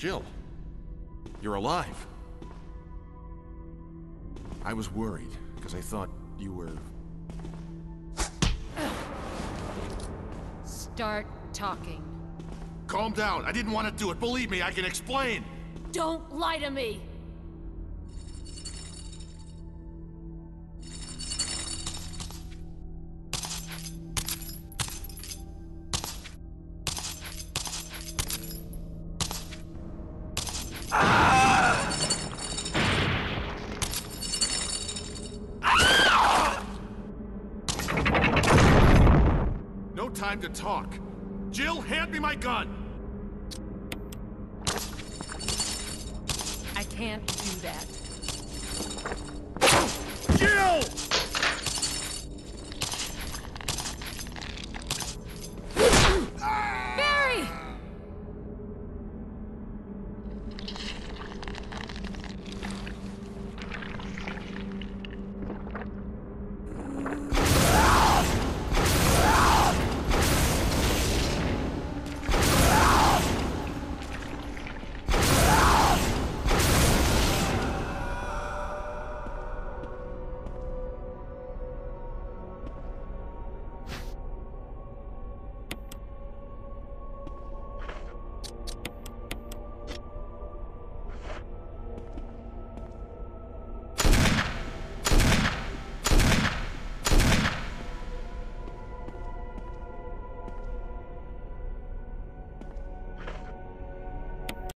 Jill, you're alive. I was worried, because I thought you were... Start talking. Calm down. I didn't want to do it. Believe me, I can explain. Don't lie to me! Time to talk. Jill, hand me my gun! I can't do that.